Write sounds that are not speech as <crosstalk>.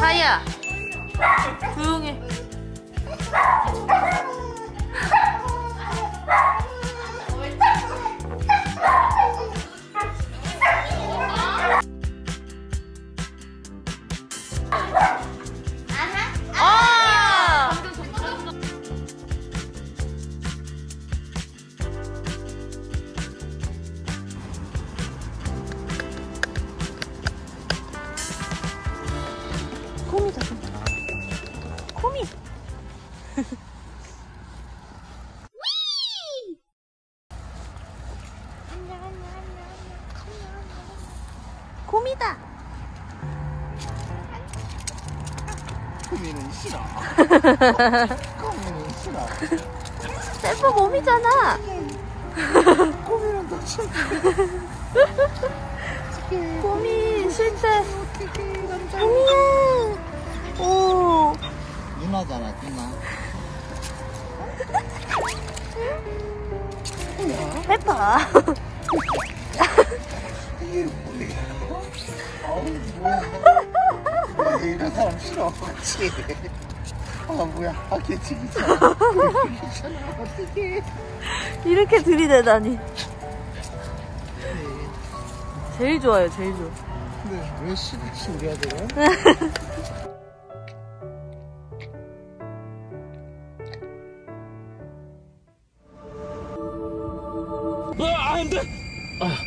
하이야. 조용해 <laughs> 콤이다 콤이 콤이다 꾸미는 싫어. 꾸미는 싫어. 셀프 몸이잖아 꾸미는 더 싫어. 콤이 실제 뭐야? 어우, 뭐야. 나 이런 사람 싫어. 그치? 아, 뭐야. 귀찮아. 어떡해. 이렇게 들이대다니 제일 좋아요 제일 좋아 근데 왜 싫지, 우리 아들은? 아, 안 돼! 아,